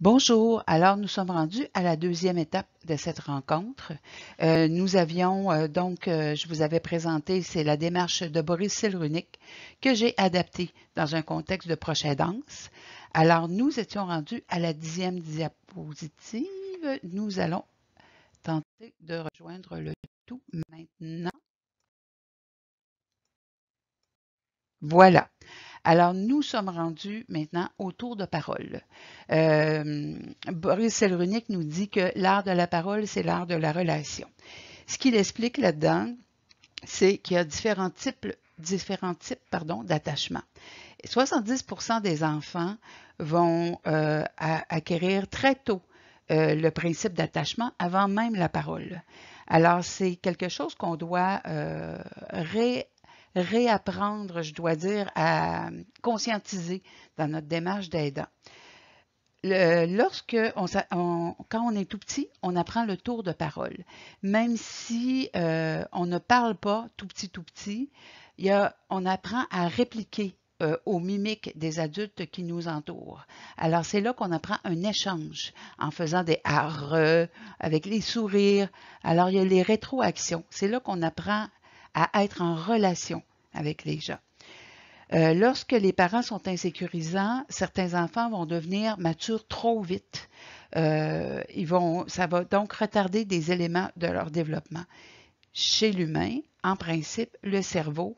Bonjour, alors nous sommes rendus à la deuxième étape de cette rencontre. Euh, nous avions euh, donc, euh, je vous avais présenté, c'est la démarche de Boris Cyrulnik que j'ai adaptée dans un contexte de prochaine danse. Alors nous étions rendus à la dixième diapositive. Nous allons tenter de rejoindre le tout maintenant. Voilà. Alors, nous sommes rendus maintenant au tour de parole. Euh, Boris Cyrulnik nous dit que l'art de la parole, c'est l'art de la relation. Ce qu'il explique là-dedans, c'est qu'il y a différents types, différents types pardon, d'attachement. 70% des enfants vont euh, acquérir très tôt euh, le principe d'attachement avant même la parole. Alors, c'est quelque chose qu'on doit euh, réapprendre, je dois dire, à conscientiser dans notre démarche d'aidant. Lorsque on, quand on est tout petit, on apprend le tour de parole. Même si euh, on ne parle pas tout petit, tout petit, on apprend à répliquer euh, aux mimiques des adultes qui nous entourent. Alors, c'est là qu'on apprend un échange en faisant des arre, avec les sourires. Alors, il y a les rétroactions. C'est là qu'on apprend à être en relation avec les gens. Euh, lorsque les parents sont insécurisants, certains enfants vont devenir matures trop vite. Euh, ils vont, ça va donc retarder des éléments de leur développement. Chez l'humain, en principe, le cerveau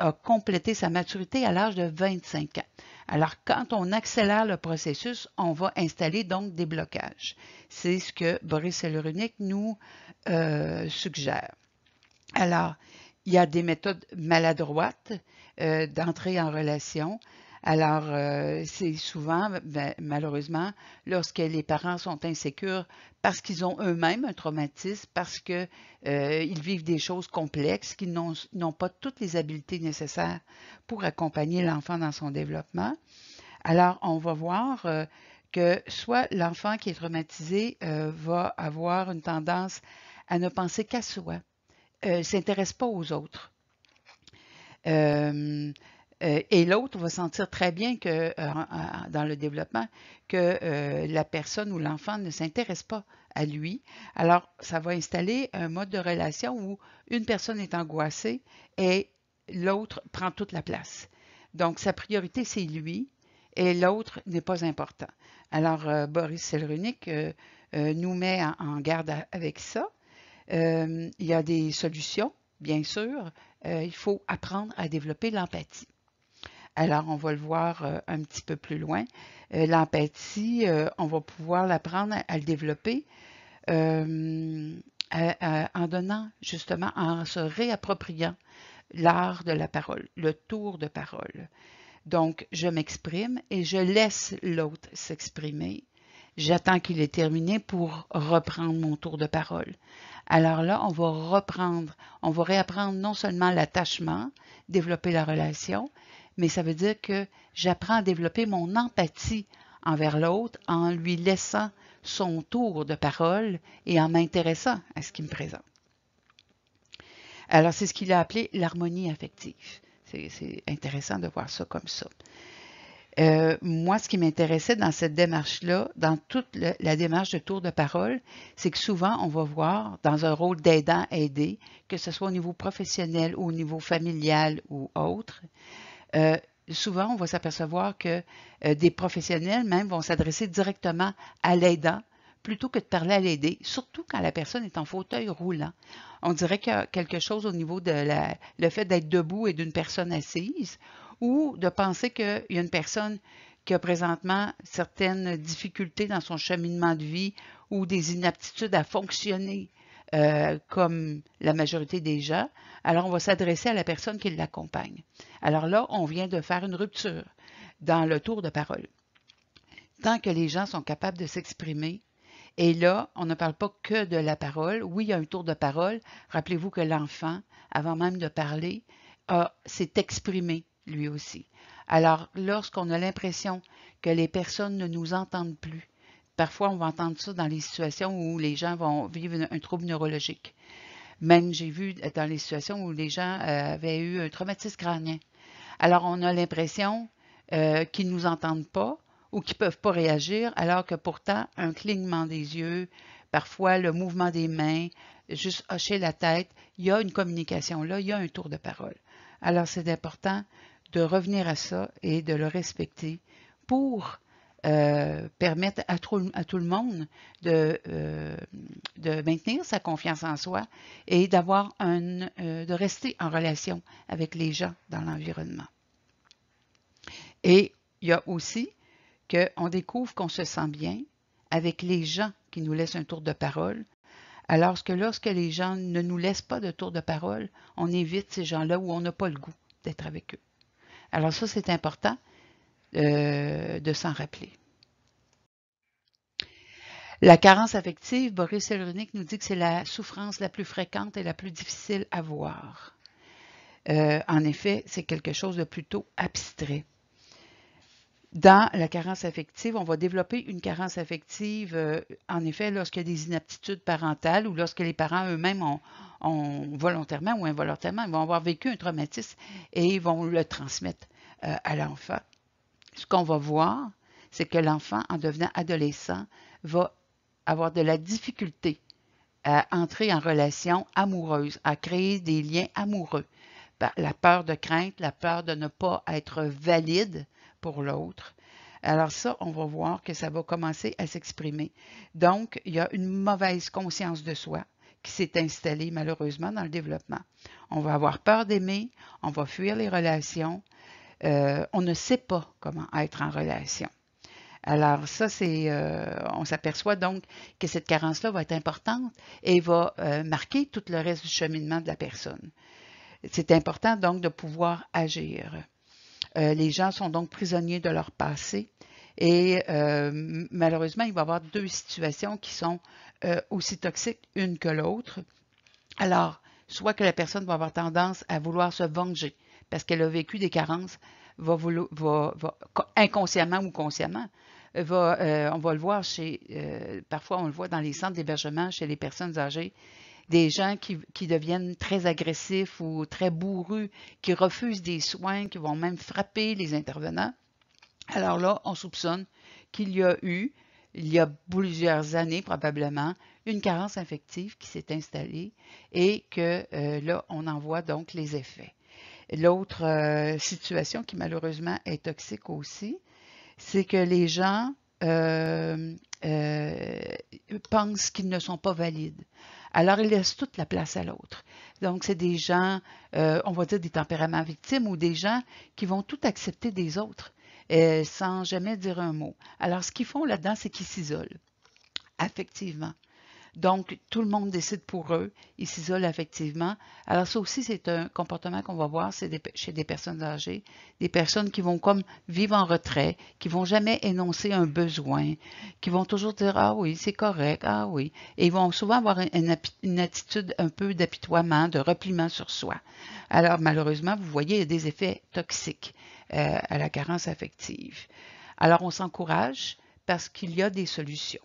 a complété sa maturité à l'âge de 25 ans. Alors, quand on accélère le processus, on va installer donc des blocages. C'est ce que Boris Cyrulnik nous euh, suggère. Alors, il y a des méthodes maladroites euh, d'entrer en relation. Alors, euh, c'est souvent, ben, malheureusement, lorsque les parents sont insécures parce qu'ils ont eux-mêmes un traumatisme, parce qu'ils euh, vivent des choses complexes, qu'ils n'ont pas toutes les habiletés nécessaires pour accompagner l'enfant dans son développement. Alors, on va voir que soit l'enfant qui est traumatisé va avoir une tendance à ne penser qu'à soi, euh, s'intéresse pas aux autres. Euh, euh, et l'autre va sentir très bien que dans le développement que la personne ou l'enfant ne s'intéresse pas à lui. Alors, ça va installer un mode de relation où une personne est angoissée et l'autre prend toute la place. Donc, sa priorité, c'est lui et l'autre n'est pas important. Alors, Boris Cyrulnik nous met en garde avec ça. Euh, il y a des solutions, bien sûr. Euh, il faut apprendre à développer l'empathie. Alors, on va le voir euh, un petit peu plus loin. l'empathie, on va pouvoir l'apprendre à, le développer en donnant, justement, en se réappropriant l'art de la parole, le tour de parole. Donc, je m'exprime et je laisse l'autre s'exprimer. J'attends qu'il ait terminé pour reprendre mon tour de parole. Alors là, on va reprendre, on va réapprendre non seulement l'attachement, développer la relation, mais ça veut dire que j'apprends à développer mon empathie envers l'autre en lui laissant son tour de parole et en m'intéressant à ce qu'il me présente. Alors, c'est ce qu'il a appelé l'harmonie affective. C'est intéressant de voir ça comme ça. Euh, moi, ce qui m'intéressait dans cette démarche-là, dans toute la démarche de tour de parole, c'est que souvent, on va voir dans un rôle d'aidant aidé, que ce soit au niveau professionnel ou au niveau familial ou autre, euh, souvent, on va s'apercevoir que euh, des professionnels même vont s'adresser directement à l'aidant plutôt que de parler à l'aider, surtout quand la personne est en fauteuil roulant. On dirait qu'il y a quelque chose au niveau de la, le fait d'être debout et d'une personne assise, ou de penser qu'il y a une personne qui a présentement certaines difficultés dans son cheminement de vie ou des inaptitudes à fonctionner euh, comme la majorité des gens, alors on va s'adresser à la personne qui l'accompagne. Alors là, on vient de faire une rupture dans le tour de parole. Tant que les gens sont capables de s'exprimer, et là, on ne parle pas que de la parole. Oui, il y a un tour de parole. Rappelez-vous que l'enfant, avant même de parler, s'est exprimé lui aussi. Alors, lorsqu'on a l'impression que les personnes ne nous entendent plus, parfois on va entendre ça dans les situations où les gens vont vivre un, trouble neurologique. Même j'ai vu dans les situations où les gens euh, avaient eu un traumatisme crânien. Alors, on a l'impression euh, qu'ils ne nous entendent pas ou qui ne peuvent pas réagir, alors que pourtant, un clignement des yeux, parfois le mouvement des mains, juste hocher la tête, il y a une communication là, il y a un tour de parole. Alors, c'est important de revenir à ça et de le respecter pour euh, permettre à tout, le monde de, euh, de, maintenir sa confiance en soi et d'avoir un, euh, de rester en relation avec les gens dans l'environnement. Et il y a aussi qu'on découvre qu'on se sent bien avec les gens qui nous laissent un tour de parole, alors que lorsque les gens ne nous laissent pas de tour de parole, on évite ces gens-là où on n'a pas le goût d'être avec eux. Alors ça, c'est important euh, de s'en rappeler. La carence affective, Boris Cyrulnik nous dit que c'est la souffrance la plus fréquente et la plus difficile à voir. Euh, en effet, c'est quelque chose de plutôt abstrait. Dans la carence affective, on va développer une carence affective, euh, en effet, lorsqu'il y a des inaptitudes parentales ou lorsque les parents eux-mêmes ont, volontairement ou involontairement, vont avoir vécu un traumatisme et ils vont le transmettre euh, à l'enfant. Ce qu'on va voir, c'est que l'enfant, en devenant adolescent, va avoir de la difficulté à entrer en relation amoureuse, à créer des liens amoureux. La peur de crainte, la peur de ne pas être valide, pour l'autre. Alors ça, on va voir que ça va commencer à s'exprimer. Donc, il y a une mauvaise conscience de soi qui s'est installée malheureusement dans le développement. On va avoir peur d'aimer, on va fuir les relations, euh, on ne sait pas comment être en relation. Alors ça, c'est, euh, on s'aperçoit donc que cette carence-là va être importante et va euh, marquer tout le reste du cheminement de la personne. C'est important donc de pouvoir agir. Euh, les gens sont donc prisonniers de leur passé. Et euh, malheureusement, il va y avoir deux situations qui sont euh, aussi toxiques une que l'autre. Alors, soit que la personne va avoir tendance à vouloir se venger parce qu'elle a vécu des carences, va, inconsciemment ou consciemment, on va le voir chez, parfois on le voit dans les centres d'hébergement chez les personnes âgées, des gens qui, deviennent très agressifs ou très bourrus, qui refusent des soins, qui vont même frapper les intervenants. Alors là, on soupçonne qu'il y a eu, il y a plusieurs années probablement, une carence infective qui s'est installée et que euh, là, on en voit donc les effets. L'autre euh, situation qui malheureusement est toxique aussi, c'est que les gens euh, pensent qu'ils ne sont pas valides. Alors, ils laissent toute la place à l'autre. Donc, c'est des gens, euh, on va dire des tempéraments victimes ou des gens qui vont tout accepter des autres euh, sans jamais dire un mot. Alors, ce qu'ils font là-dedans, c'est qu'ils s'isolent affectivement. Donc, tout le monde décide pour eux, ils s'isolent effectivement. Alors, ça aussi, c'est un comportement qu'on va voir chez des personnes âgées, des personnes qui vont comme vivre en retrait, qui vont jamais énoncer un besoin, qui vont toujours dire Ah oui, c'est correct, ah oui. Et ils vont souvent avoir une, attitude un peu d'apitoiement, de repliement sur soi. Alors, malheureusement, vous voyez, il y a des effets toxiques euh, à la carence affective. Alors, on s'encourage parce qu'il y a des solutions.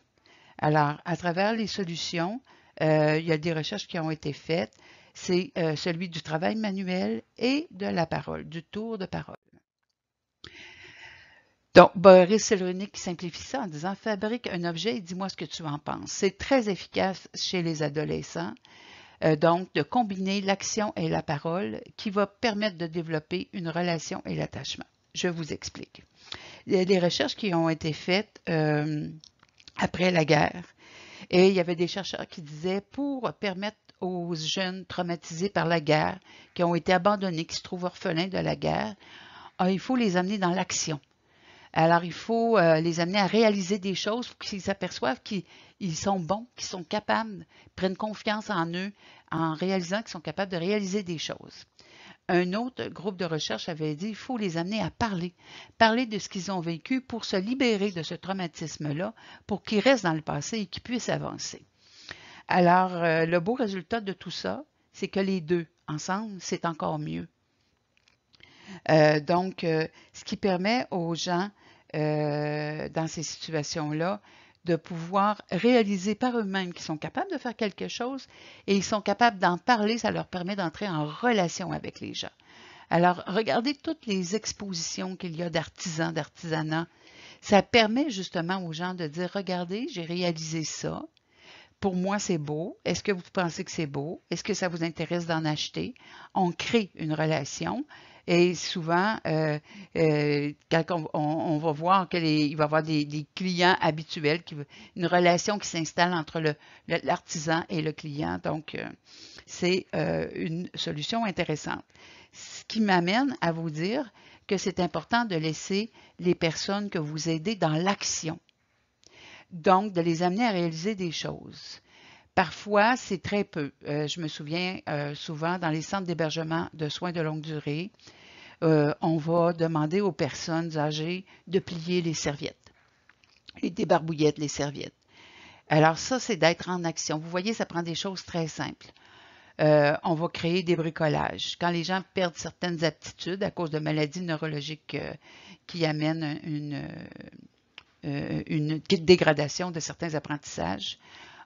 Alors, à travers les solutions, euh, il y a des recherches qui ont été faites. C'est euh, celui du travail manuel et de la parole, du tour de parole. Donc, Boris Cyrulnik simplifie ça en disant fabrique un objet et dis-moi ce que tu en penses. C'est très efficace chez les adolescents. Euh, donc, de combiner l'action et la parole qui va permettre de développer une relation et l'attachement. Je vous explique. Il y a des recherches qui ont été faites après la guerre. Et il y avait des chercheurs qui disaient pour permettre aux jeunes traumatisés par la guerre, qui ont été abandonnés, qui se trouvent orphelins de la guerre, ah, il faut les amener dans l'action. Alors, il faut euh, les amener à réaliser des choses pour qu'ils s'aperçoivent qu'ils sont bons, qu'ils sont capables, prennent confiance en eux en réalisant qu'ils sont capables de réaliser des choses un autre groupe de recherche avait dit qu'il faut les amener à parler, parler de ce qu'ils ont vécu pour se libérer de ce traumatisme-là, pour qu'ils restent dans le passé et qu'ils puissent avancer. Alors, euh, le beau résultat de tout ça, c'est que les deux, ensemble, c'est encore mieux. Euh, donc, euh, ce qui permet aux gens dans ces situations-là de pouvoir réaliser par eux-mêmes qu'ils sont capables de faire quelque chose et ils sont capables d'en parler, ça leur permet d'entrer en relation avec les gens. Alors, regardez toutes les expositions qu'il y a d'artisans, d'artisanat. Ça permet justement aux gens de dire, regardez, j'ai réalisé ça. Pour moi, c'est beau. Est-ce que vous pensez que c'est beau? Est-ce que ça vous intéresse d'en acheter? On crée une relation. Et souvent, euh, euh, on, va voir qu'il va y avoir des, clients habituels, qui, une relation qui s'installe entre l'artisan et le client. Donc, euh, c'est une solution intéressante. Ce qui m'amène à vous dire que c'est important de laisser les personnes que vous aidez dans l'action. Donc, de les amener à réaliser des choses. Parfois, c'est très peu. Euh, je me souviens euh, souvent dans les centres d'hébergement de soins de longue durée, euh, on va demander aux personnes âgées de plier les serviettes, les débarbouillettes, les serviettes. Alors ça, c'est d'être en action. Vous voyez, ça prend des choses très simples. on va créer des bricolages. Quand les gens perdent certaines aptitudes à cause de maladies neurologiques qui amènent une, une dégradation de certains apprentissages,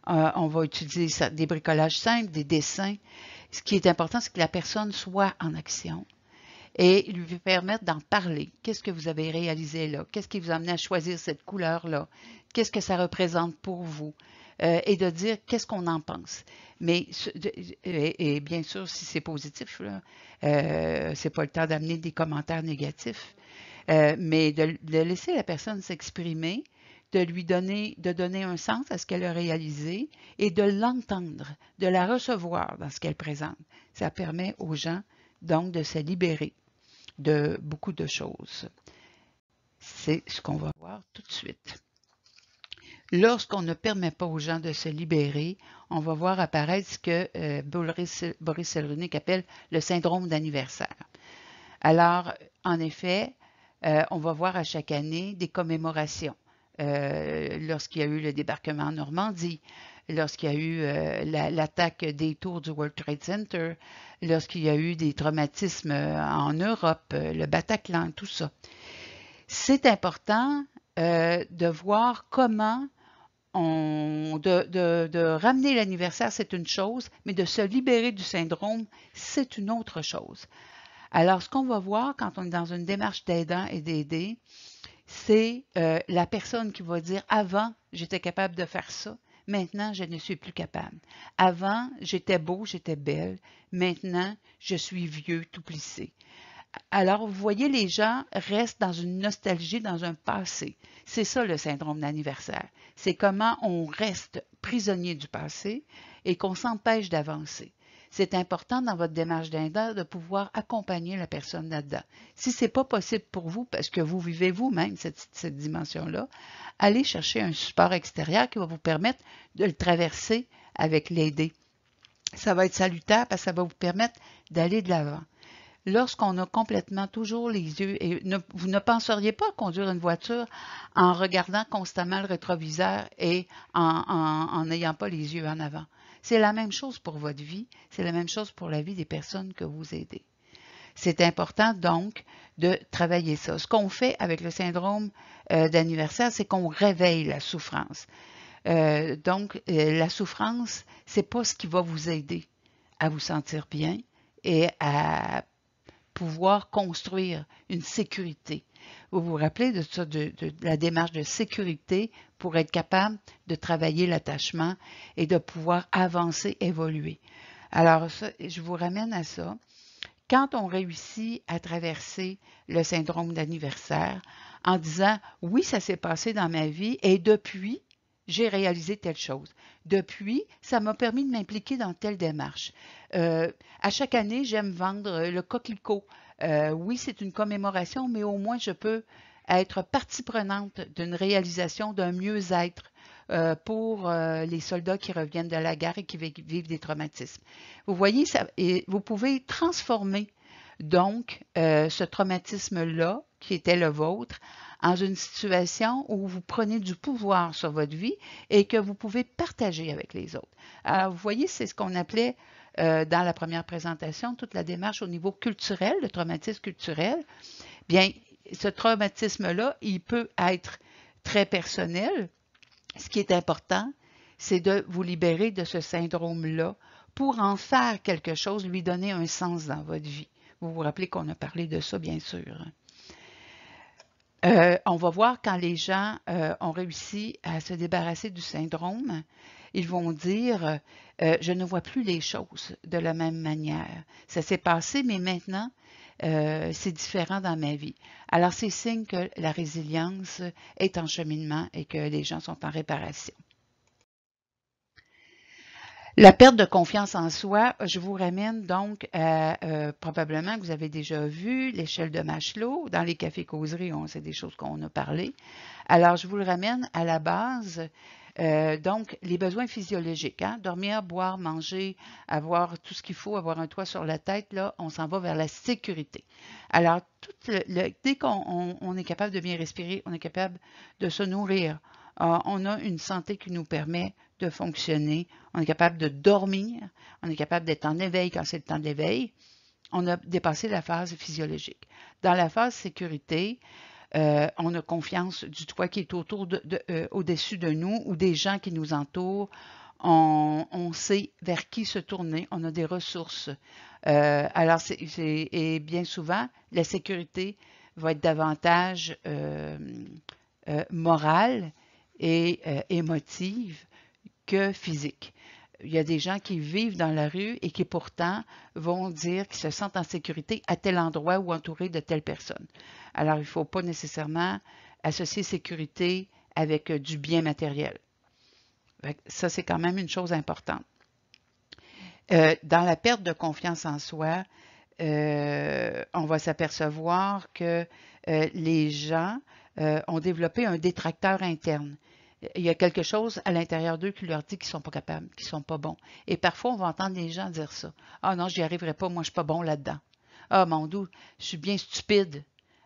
euh, on va utiliser des bricolages simples, des dessins. Ce qui est important, c'est que la personne soit en action et lui permettre d'en parler. Qu'est-ce que vous avez réalisé là? Qu'est-ce qui vous a amené à choisir cette couleur-là? Qu'est-ce que ça représente pour vous? Euh, et de dire qu'est-ce qu'on en pense. Mais, et, bien sûr, si c'est positif, euh, c'est pas le temps d'amener des commentaires négatifs, euh, mais de, laisser la personne s'exprimer, de lui donner, de donner un sens à ce qu'elle a réalisé et de l'entendre, de la recevoir dans ce qu'elle présente. Ça permet aux gens donc de se libérer de beaucoup de choses. C'est ce qu'on va voir tout de suite. Lorsqu'on ne permet pas aux gens de se libérer, on va voir apparaître ce que euh, Boris, Boris appelle le syndrome d'anniversaire. Alors, en effet, euh, on va voir à chaque année des commémorations. Euh, lorsqu'il y a eu le débarquement en Normandie, lorsqu'il y a eu euh, l'attaque des tours du World Trade Center, lorsqu'il y a eu des traumatismes en Europe, le Bataclan, tout ça. C'est important de voir comment on, de, de ramener l'anniversaire, c'est une chose, mais de se libérer du syndrome, c'est une autre chose. Alors, ce qu'on va voir quand on est dans une démarche d'aidant et d'aider, c'est euh, la personne qui va dire avant, j'étais capable de faire ça. Maintenant, je ne suis plus capable. Avant, j'étais beau, j'étais belle. Maintenant, je suis vieux, tout plissé. Alors, vous voyez, les gens restent dans une nostalgie, dans un passé. C'est ça le syndrome d'anniversaire. C'est comment on reste prisonnier du passé et qu'on s'empêche d'avancer c'est important dans votre démarche d'aide de pouvoir accompagner la personne là-dedans. Si ce n'est pas possible pour vous, parce que vous vivez vous-même cette, cette dimension-là, allez chercher un support extérieur qui va vous permettre de le traverser avec l'aider. Ça va être salutaire parce que ça va vous permettre d'aller de l'avant lorsqu'on a complètement toujours les yeux, et vous ne penseriez pas conduire une voiture en regardant constamment le rétroviseur et en n'ayant pas les yeux en avant. C'est la même chose pour votre vie, c'est la même chose pour la vie des personnes que vous aidez. C'est important donc de travailler ça. Ce qu'on fait avec le syndrome euh, d'anniversaire, c'est qu'on réveille la souffrance. Euh, donc, euh, la souffrance, c'est pas ce qui va vous aider à vous sentir bien et à pouvoir construire une sécurité. Vous vous rappelez de, ça, de, la démarche de sécurité pour être capable de travailler l'attachement et de pouvoir avancer, évoluer. Alors, je vous ramène à ça. Quand on réussit à traverser le syndrome d'anniversaire en disant oui, ça s'est passé dans ma vie et depuis, j'ai réalisé telle chose. Depuis, ça m'a permis de m'impliquer dans telle démarche. Euh, à chaque année, j'aime vendre le coquelicot. Euh, oui, c'est une commémoration, mais au moins je peux être partie prenante d'une réalisation d'un mieux-être euh, pour les soldats qui reviennent de la guerre et qui vivent des traumatismes. Vous voyez, vous pouvez transformer donc ce traumatisme-là, qui était le vôtre, en une situation où vous prenez du pouvoir sur votre vie et que vous pouvez partager avec les autres. Alors, vous voyez, c'est ce qu'on appelait euh, dans la première présentation toute la démarche au niveau culturel, le traumatisme culturel. Bien, ce traumatisme-là, il peut être très personnel. Ce qui est important, c'est de vous libérer de ce syndrome-là pour en faire quelque chose, lui donner un sens dans votre vie. Vous vous rappelez qu'on a parlé de ça, bien sûr. Euh, on va voir quand les gens euh, ont réussi à se débarrasser du syndrome, ils vont dire euh, Je ne vois plus les choses de la même manière. Ça s'est passé, mais maintenant, c'est différent dans ma vie. Alors, c'est signe que la résilience est en cheminement et que les gens sont en réparation. La perte de confiance en soi, je vous ramène donc à, euh, probablement que vous avez déjà vu l'échelle de Maslow. Dans les cafés causeries, c'est des choses qu'on a parlé. Alors, je vous le ramène à la base. Euh, donc, les besoins physiologiques, hein, dormir, boire, manger, avoir tout ce qu'il faut, avoir un toit sur la tête, là, on s'en va vers la sécurité. Alors, tout dès qu'on est capable de bien respirer, on est capable de se nourrir, euh, on a une santé qui nous permet fonctionner, on est capable de dormir, on est capable d'être en éveil quand c'est le temps d'éveil. On a dépassé la phase physiologique. Dans la phase sécurité, euh, on a confiance du toit qui est autour de, euh, au-dessus de nous ou des gens qui nous entourent. On, sait vers qui se tourner, on a des ressources. Euh, alors, et bien souvent, la sécurité va être davantage morale et émotive physique. Il y a des gens qui vivent dans la rue et qui pourtant vont dire qu'ils se sentent en sécurité à tel endroit ou entourés de telle personne. Alors, il ne faut pas nécessairement associer sécurité avec euh, du bien matériel. Ça, c'est quand même une chose importante. Euh, dans la perte de confiance en soi, euh, on va s'apercevoir que les gens ont développé un détracteur interne il y a quelque chose à l'intérieur d'eux qui leur dit qu'ils ne sont pas capables, qu'ils ne sont pas bons. Et parfois, on va entendre les gens dire ça. Ah non, j'y arriverai pas, moi, je ne suis pas bon là-dedans. Ah, mon doux, je suis bien stupide.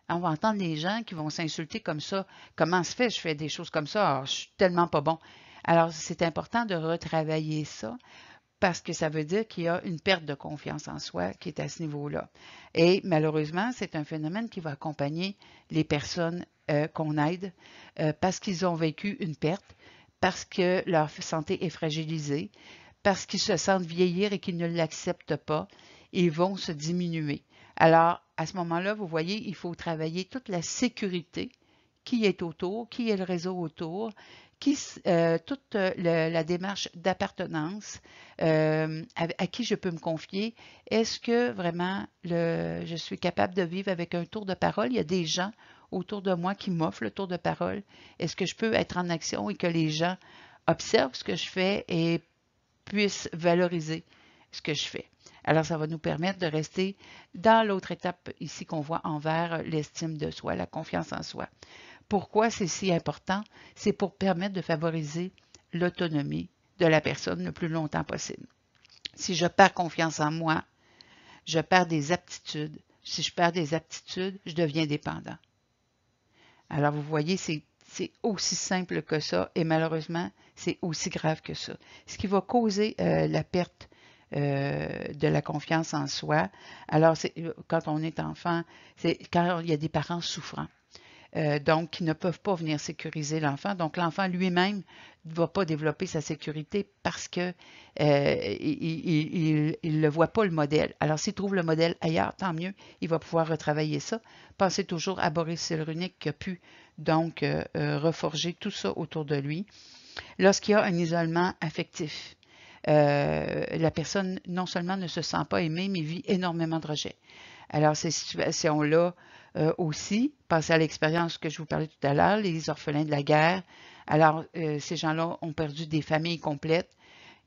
On va entendre les gens qui vont s'insulter comme ça. Comment se fait, je fais des choses comme ça, ah, je suis tellement pas bon. Alors, c'est important de retravailler ça parce que ça veut dire qu'il y a une perte de confiance en soi qui est à ce niveau-là. Et malheureusement, c'est un phénomène qui va accompagner les personnes euh, qu'on aide euh, parce qu'ils ont vécu une perte, parce que leur santé est fragilisée, parce qu'ils se sentent vieillir et qu'ils ne l'acceptent pas, ils vont se diminuer. Alors, à ce moment-là, vous voyez, il faut travailler toute la sécurité qui est autour, qui est le réseau autour, qui, euh, toute la démarche d'appartenance, à, qui je peux me confier. Est-ce que vraiment je suis capable de vivre avec un tour de parole? Il y a des gens autour de moi qui m'offrent le tour de parole? Est-ce que je peux être en action et que les gens observent ce que je fais et puissent valoriser ce que je fais? Alors, ça va nous permettre de rester dans l'autre étape ici qu'on voit envers l'estime de soi, la confiance en soi. Pourquoi c'est si important? C'est pour permettre de favoriser l'autonomie de la personne le plus longtemps possible. Si je perds confiance en moi, je perds des aptitudes. Si je perds des aptitudes, je deviens dépendant. Alors, vous voyez, c'est aussi simple que ça et malheureusement, c'est aussi grave que ça. Ce qui va causer euh, la perte euh, de la confiance en soi, alors quand on est enfant, c'est quand il y a des parents souffrants. Euh, donc qui ne peuvent pas venir sécuriser l'enfant. Donc l'enfant lui-même ne va pas développer sa sécurité parce que euh, il ne voit pas le modèle. Alors s'il trouve le modèle ailleurs, tant mieux, il va pouvoir retravailler ça. Pensez toujours à Boris Cyrulnik qui a pu donc euh, reforger tout ça autour de lui. Lorsqu'il y a un isolement affectif, la personne non seulement ne se sent pas aimée, mais vit énormément de rejet. Alors ces situations-là euh, aussi, passer à l'expérience que je vous parlais tout à l'heure, les orphelins de la guerre. Alors, euh, ces gens-là ont perdu des familles complètes.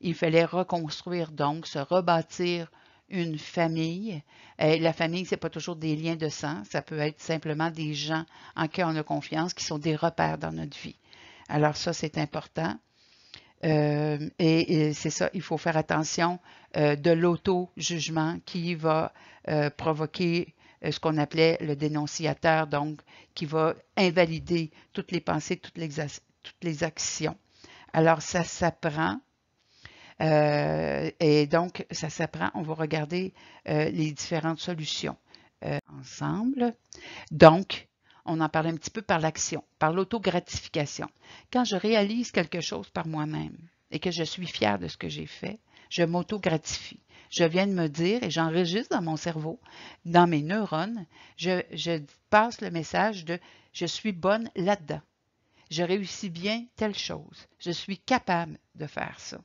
Il fallait reconstruire donc, se rebâtir une famille. La famille, ce n'est pas toujours des liens de sang, ça peut être simplement des gens en qui on a confiance, qui sont des repères dans notre vie. Alors ça, c'est important. Euh, et, c'est ça, il faut faire attention de l'auto-jugement qui va provoquer euh, ce qu'on appelait le dénonciateur, donc qui va invalider toutes les pensées, toutes les, toutes les actions. Alors, ça s'apprend. Euh, et donc, ça s'apprend. On va regarder euh, les différentes solutions ensemble. Donc, on en parle un petit peu par l'action, par l'autogratification. Quand je réalise quelque chose par moi-même et que je suis fier de ce que j'ai fait, je m'auto-gratifie je viens de me dire, et j'enregistre dans mon cerveau, dans mes neurones, je, passe le message de Je suis bonne là-dedans. Je réussis bien telle chose. Je suis capable de faire ça.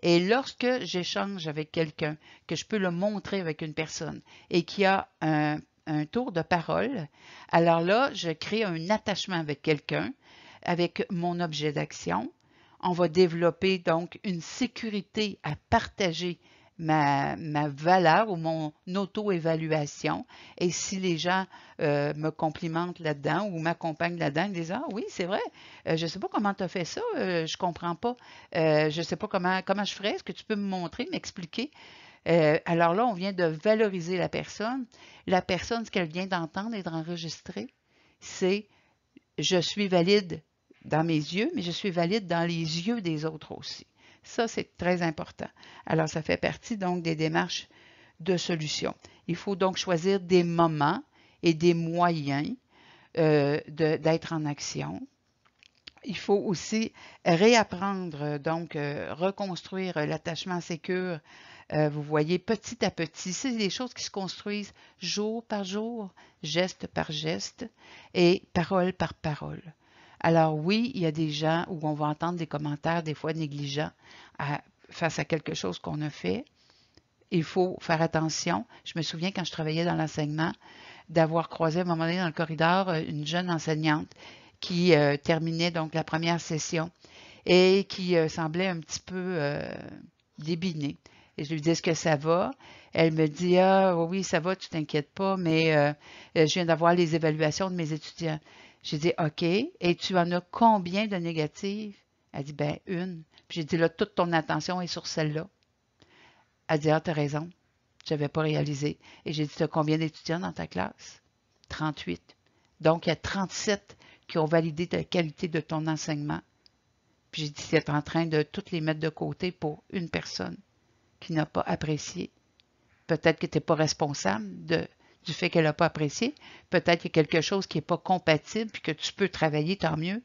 Et lorsque j'échange avec quelqu'un, que je peux le montrer avec une personne et qui a un, un tour de parole, alors là, je crée un attachement avec quelqu'un, avec mon objet d'action. On va développer donc une sécurité à partager ma, valeur ou mon auto-évaluation. Et si les gens euh, me complimentent là-dedans ou m'accompagnent là-dedans, ils disent Ah oui, c'est vrai, euh, je ne sais pas comment tu as fait ça, euh, je ne comprends pas, je ne sais pas comment je ferais, est-ce que tu peux me montrer, m'expliquer? Alors là, on vient de valoriser la personne. La personne, ce qu'elle vient d'entendre et d'enregistrer, c'est je suis valide dans mes yeux, mais je suis valide dans les yeux des autres aussi. Ça, c'est très important. Alors, ça fait partie donc des démarches de solution. Il faut donc choisir des moments et des moyens euh, d'être en action. Il faut aussi réapprendre, donc euh, reconstruire l'attachement sécure. Euh, vous voyez, petit à petit, c'est des choses qui se construisent jour par jour, geste par geste et parole par parole. Alors oui, il y a des gens où on va entendre des commentaires des fois négligents face à quelque chose qu'on a fait. Il faut faire attention. Je me souviens quand je travaillais dans l'enseignement d'avoir croisé à un moment donné dans le corridor euh, une jeune enseignante qui euh, terminait donc la première session et qui euh, semblait un petit peu débinée. Je lui dis, est-ce que ça va? Elle me dit, ah oui, ça va, tu t'inquiètes pas, mais je viens d'avoir les évaluations de mes étudiants. J'ai dit, OK, et tu en as combien de négatives? Elle dit, ben, une. Puis j'ai dit, là, toute ton attention est sur celle-là. Elle dit, ah, tu as raison. Je n'avais pas réalisé. Et j'ai dit, tu as combien d'étudiants dans ta classe? 38. Donc, il y a 37 qui ont validé la qualité de ton enseignement. Puis j'ai dit, es en train de toutes les mettre de côté pour une personne qui n'a pas apprécié. Peut-être que tu n'es pas responsable du fait qu'elle n'a pas apprécié. Peut-être qu'il y a quelque chose qui n'est pas compatible puis que tu peux travailler, tant mieux.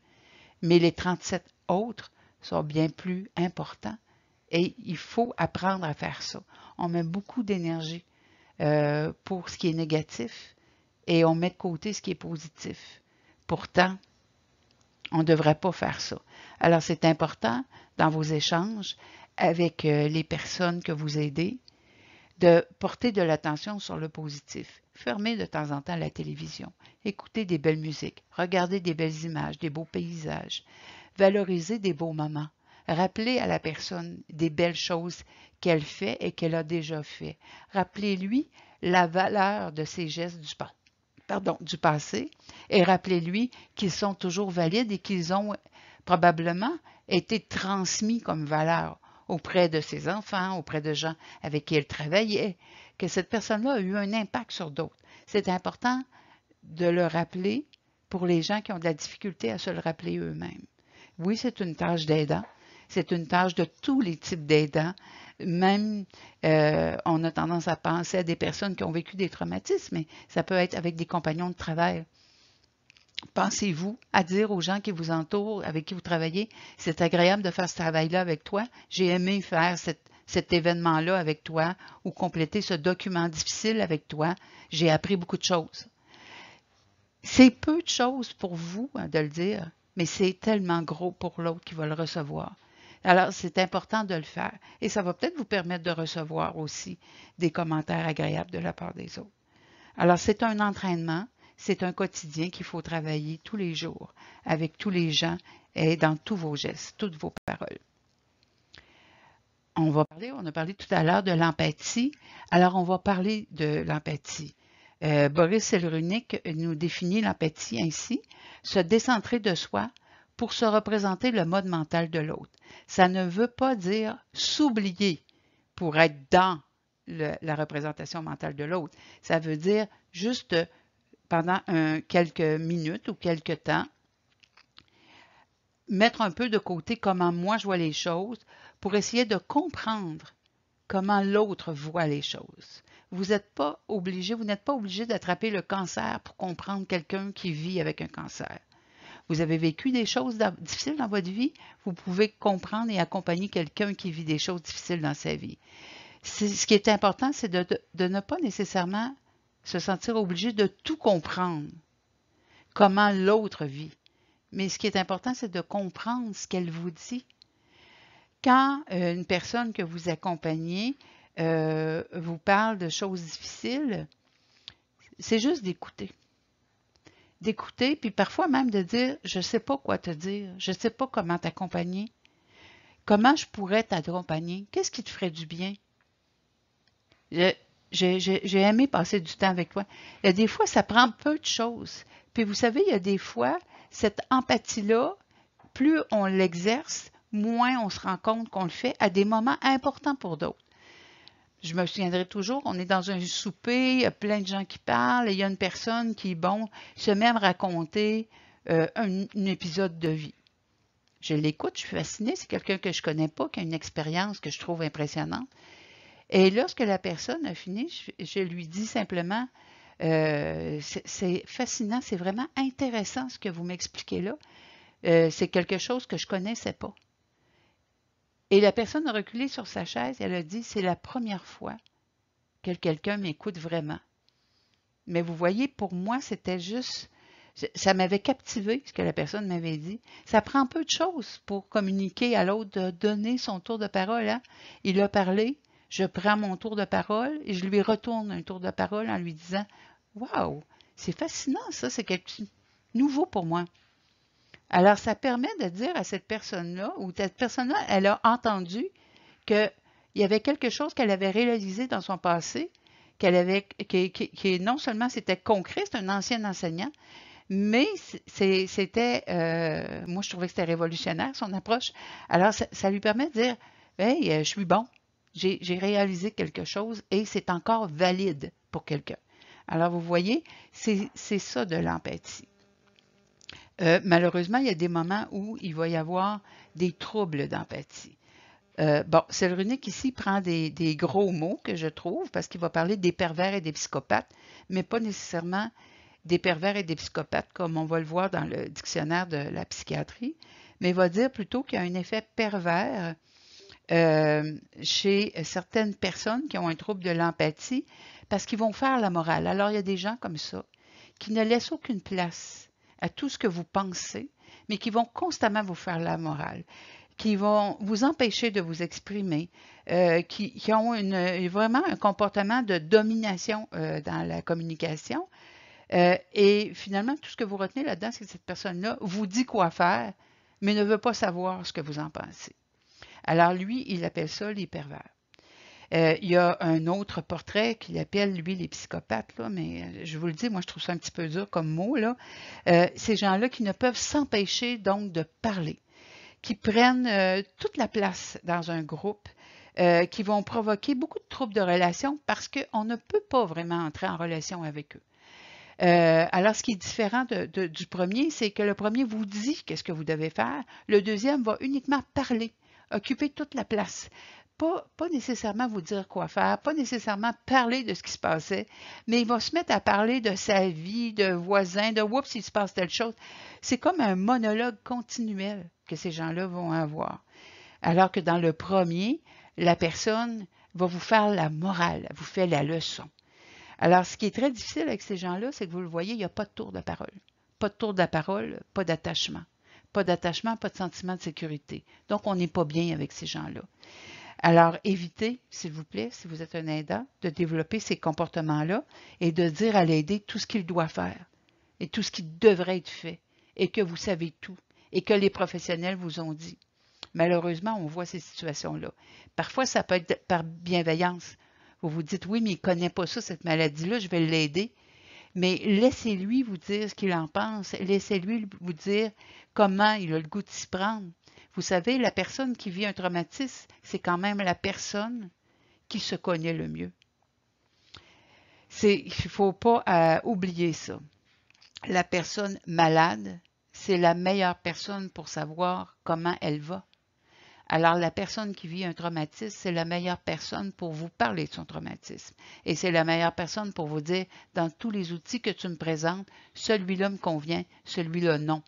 Mais les 37 autres sont bien plus importants. Et il faut apprendre à faire ça. On met beaucoup d'énergie euh, pour ce qui est négatif et on met de côté ce qui est positif. Pourtant, on ne devrait pas faire ça. Alors, c'est important dans vos échanges avec euh, les personnes que vous aidez de porter de l'attention sur le positif. Fermez de temps en temps la télévision. Écoutez des belles musiques. Regardez des belles images, des beaux paysages. Valorisez des beaux moments. Rappelez à la personne des belles choses qu'elle fait et qu'elle a déjà fait. Rappelez-lui la valeur de ses gestes du, du passé et rappelez-lui qu'ils sont toujours valides et qu'ils ont probablement été transmis comme valeur auprès de ses enfants, auprès de gens avec qui elle travaillait, que cette personne-là a eu un impact sur d'autres. C'est important de le rappeler pour les gens qui ont de la difficulté à se le rappeler eux-mêmes. Oui, c'est une tâche d'aidant. C'est une tâche de tous les types d'aidants. Même, euh, on a tendance à penser à des personnes qui ont vécu des traumatismes, mais ça peut être avec des compagnons de travail. Pensez-vous à dire aux gens qui vous entourent, avec qui vous travaillez, c'est agréable de faire ce travail-là avec toi, j'ai aimé faire cet événement-là avec toi ou compléter ce document difficile avec toi, j'ai appris beaucoup de choses. C'est peu de choses pour vous hein, de le dire, mais c'est tellement gros pour l'autre qui va le recevoir. Alors, c'est important de le faire. Et ça va peut-être vous permettre de recevoir aussi des commentaires agréables de la part des autres. Alors, c'est un entraînement c'est un quotidien qu'il faut travailler tous les jours avec tous les gens et dans tous vos gestes, toutes vos paroles. On va parler, on a parlé tout à l'heure de l'empathie. Alors, on va parler de l'empathie. Euh, Boris Cyrulnik nous définit l'empathie ainsi se décentrer de soi pour se représenter le mode mental de l'autre. Ça ne veut pas dire s'oublier pour être dans la représentation mentale de l'autre. Ça veut dire juste pendant quelques minutes ou quelques temps, mettre un peu de côté comment moi je vois les choses pour essayer de comprendre comment l'autre voit les choses. Vous n'êtes pas obligé, d'attraper le cancer pour comprendre quelqu'un qui vit avec un cancer. Vous avez vécu des choses difficiles dans votre vie, vous pouvez comprendre et accompagner quelqu'un qui vit des choses difficiles dans sa vie. Ce qui est important, c'est de ne pas nécessairement se sentir obligé de tout comprendre. comment l'autre vit. Mais ce qui est important, c'est de comprendre ce qu'elle vous dit. Quand euh, une personne que vous accompagnez euh, vous parle de choses difficiles, c'est juste d'écouter. D'écouter, puis parfois même de dire, je ne sais pas quoi te dire, je ne sais pas comment t'accompagner. Comment je pourrais t'accompagner? Qu'est-ce qui te ferait du bien? J'ai aimé passer du temps avec toi. Il y a des fois, ça prend peu de choses. Puis vous savez, il y a des fois, cette empathie-là, plus on l'exerce, moins on se rend compte qu'on le fait à des moments importants pour d'autres. Je me souviendrai toujours, on est dans un souper, il y a plein de gens qui parlent, et il y a une personne qui, bon, se met à raconter euh, un, épisode de vie. Je l'écoute, je suis fascinée, c'est quelqu'un que je ne connais pas, qui a une expérience que je trouve impressionnante. Et lorsque la personne a fini, je, lui dis simplement, euh, c'est fascinant, c'est vraiment intéressant ce que vous m'expliquez là. Euh, c'est quelque chose que je ne connaissais pas. Et la personne a reculé sur sa chaise elle a dit, c'est la première fois que quelqu'un m'écoute vraiment. Mais vous voyez, pour moi, c'était juste, ça m'avait captivé ce que la personne m'avait dit. Ça prend peu de choses pour communiquer à l'autre, donner son tour de parole. Hein. Il a parlé, je prends mon tour de parole et je lui retourne un tour de parole en lui disant, waouh, c'est fascinant ça, c'est quelque chose nouveau pour moi. Alors, ça permet de dire à cette personne-là, ou cette personne-là, elle a entendu qu'il y avait quelque chose qu'elle avait réalisé dans son passé, qu'elle avait, qui, non seulement c'était concret, c'est un ancien enseignant, mais c'était, euh, moi je trouvais que c'était révolutionnaire son approche. Alors, ça, lui permet de dire, hey, euh, je suis bon, j'ai réalisé quelque chose et c'est encore valide pour quelqu'un. Alors, vous voyez, c'est ça de l'empathie. Euh, malheureusement, il y a des moments où il va y avoir des troubles d'empathie. Euh, bon, Selrunic ici prend des, gros mots que je trouve parce qu'il va parler des pervers et des psychopathes, mais pas nécessairement des pervers et des psychopathes comme on va le voir dans le dictionnaire de la psychiatrie, mais il va dire plutôt qu'il y a un effet pervers euh, chez certaines personnes qui ont un trouble de l'empathie parce qu'ils vont faire la morale. Alors, il y a des gens comme ça qui ne laissent aucune place à tout ce que vous pensez, mais qui vont constamment vous faire la morale, qui vont vous empêcher de vous exprimer, euh, qui, ont vraiment un comportement de domination euh, dans la communication. Euh, et finalement, tout ce que vous retenez là-dedans, c'est que cette personne-là vous dit quoi faire, mais ne veut pas savoir ce que vous en pensez. Alors lui, il appelle ça les pervers. Euh, il y a un autre portrait qu'il appelle, lui, les psychopathes, mais euh, je vous le dis, moi, je trouve ça un petit peu dur comme mot. Là. Euh, ces gens-là qui ne peuvent s'empêcher donc de parler, qui prennent toute la place dans un groupe, qui vont provoquer beaucoup de troubles de relation parce qu'on ne peut pas vraiment entrer en relation avec eux. alors, ce qui est différent du premier, c'est que le premier vous dit qu'est-ce que vous devez faire. Le deuxième va uniquement parler, occuper toute la place pas, pas nécessairement vous dire quoi faire, pas nécessairement parler de ce qui se passait, mais il va se mettre à parler de sa vie, de voisins, de oups, il se passe telle chose. C'est comme un monologue continuel que ces gens-là vont avoir. Alors que dans le premier, la personne va vous faire la morale, vous fait la leçon. Alors, ce qui est très difficile avec ces gens-là, c'est que vous le voyez, il n'y a pas de tour de parole. Pas de tour de parole, pas d'attachement. Pas d'attachement, pas de sentiment de sécurité. Donc, on n'est pas bien avec ces gens-là. Alors, évitez, s'il vous plaît, si vous êtes un aidant, de développer ces comportements-là et de dire à l'aider tout ce qu'il doit faire et tout ce qui devrait être fait et que vous savez tout et que les professionnels vous ont dit. Malheureusement, on voit ces situations-là. Parfois, ça peut être par bienveillance. Vous vous dites, oui, mais il ne connaît pas ça, cette maladie-là, je vais l'aider. Mais laissez-lui vous dire ce qu'il en pense. Laissez-lui vous dire comment il a le goût de s'y prendre. Vous savez, la personne qui vit un traumatisme, c'est quand même la personne qui se connaît le mieux. Il ne faut pas euh, oublier ça. La personne malade, c'est la meilleure personne pour savoir comment elle va. Alors la personne qui vit un traumatisme, c'est la meilleure personne pour vous parler de son traumatisme. Et c'est la meilleure personne pour vous dire, dans tous les outils que tu me présentes, celui-là me convient, celui-là non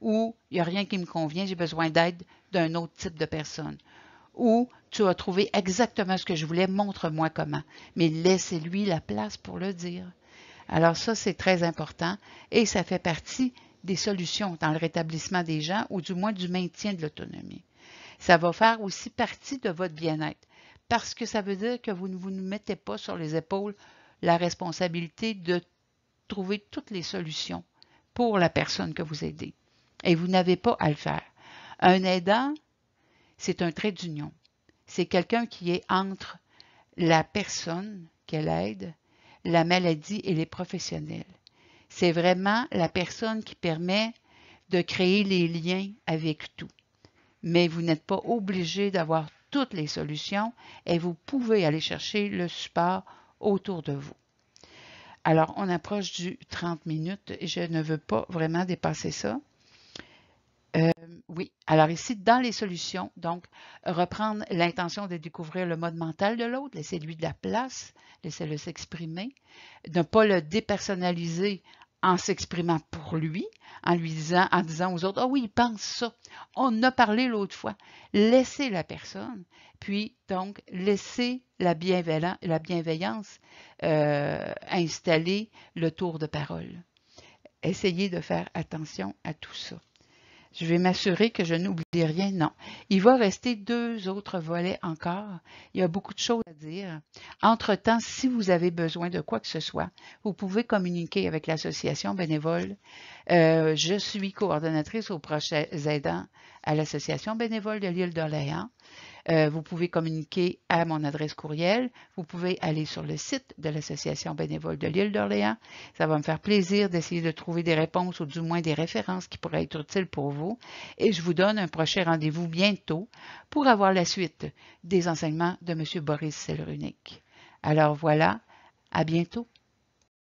ou il n'y a rien qui me convient, j'ai besoin d'aide d'un autre type de personne. Ou tu as trouvé exactement ce que je voulais, montre-moi comment. Mais laissez-lui la place pour le dire. Alors ça, c'est très important et ça fait partie des solutions dans le rétablissement des gens ou du moins du maintien de l'autonomie. Ça va faire aussi partie de votre bien-être parce que ça veut dire que vous ne vous mettez pas sur les épaules la responsabilité de trouver toutes les solutions pour la personne que vous aidez. Et vous n'avez pas à le faire. Un aidant, c'est un trait d'union. C'est quelqu'un qui est entre la personne qu'elle aide, la maladie et les professionnels. C'est vraiment la personne qui permet de créer les liens avec tout. Mais vous n'êtes pas obligé d'avoir toutes les solutions et vous pouvez aller chercher le support autour de vous. Alors, on approche du 30 minutes et je ne veux pas vraiment dépasser ça. Euh, oui, alors ici, dans les solutions, donc, reprendre l'intention de découvrir le mode mental de l'autre, laisser-lui de la place, laisser-le s'exprimer, ne pas le dépersonnaliser en s'exprimant pour lui, en lui disant, en disant aux autres, ah oui, il pense ça. On a parlé l'autre fois. Laissez la personne, puis donc laissez la, bienveillance euh, installer le tour de parole. Essayez de faire attention à tout ça. Je vais m'assurer que je n'oublie rien. Non. Il va rester deux autres volets encore. Il y a beaucoup de choses à dire. Entre-temps, si vous avez besoin de quoi que ce soit, vous pouvez communiquer avec l'association bénévole. Euh, je suis coordonnatrice aux prochains aidants à l'association bénévole de l'île d'Orléans. Euh, vous pouvez communiquer à mon adresse courriel. Vous pouvez aller sur le site de l'Association bénévole de l'île d'Orléans. Ça va me faire plaisir d'essayer de trouver des réponses ou du moins des références qui pourraient être utiles pour vous. Et je vous donne un prochain rendez-vous bientôt pour avoir la suite des enseignements de M. Boris Selrunic. Alors voilà, à bientôt.